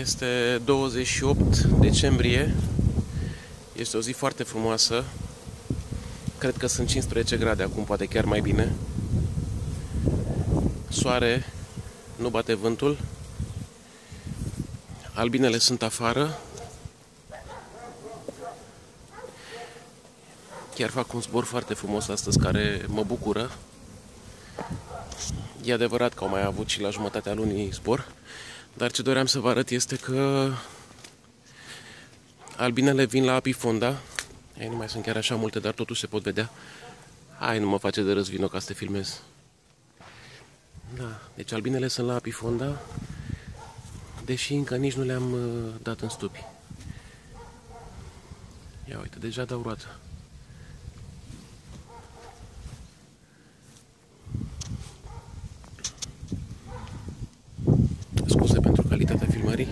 Este 28 decembrie. Este o zi foarte frumoasă. Cred că sunt 15 grade acum, poate chiar mai bine. Soare, nu bate vântul. Albinele sunt afară. Chiar fac un zbor foarte frumos astăzi care mă bucură. E adevărat că au mai avut și la jumătatea lunii zbor, dar ce doream să vă arăt este că albinele vin la apifonda. Ei, nu mai sunt chiar așa multe, dar totuși se pot vedea. Hai, nu mă face de râs, vino ca să te filmez. Da, deci albinele sunt la apifonda, deși încă nici nu le-am uh, dat în stupi. Ia uite, deja dau roată. Calitatea filmării.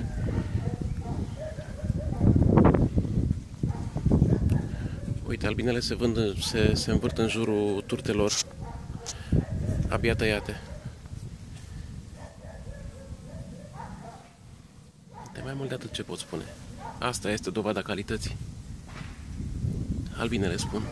Uite, albinele se, vând, se, se învârt în jurul turtelor abia tăiate. De mai mult de atât ce pot spune. Asta este dovada calității. Albinele spun.